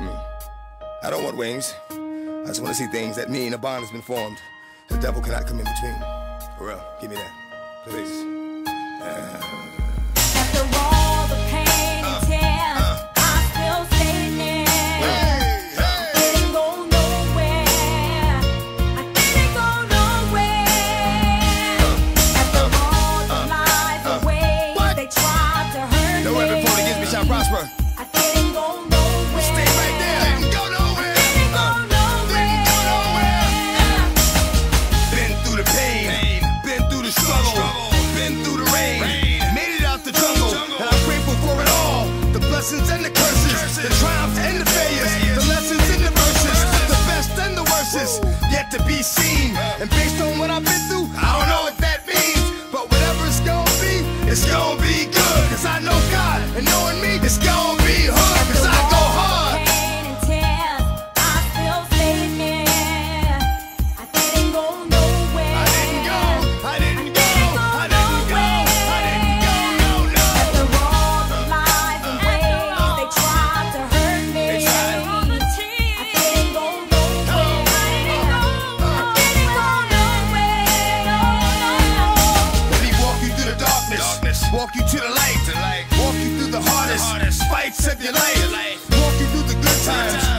Hmm. I don't want wings. I just want to see things that mean a bond has been formed. The devil cannot come in between. For real, give me that. Please. Uh... I've been life. Walk you through the hardest, fights of your life. Walk you through the good times.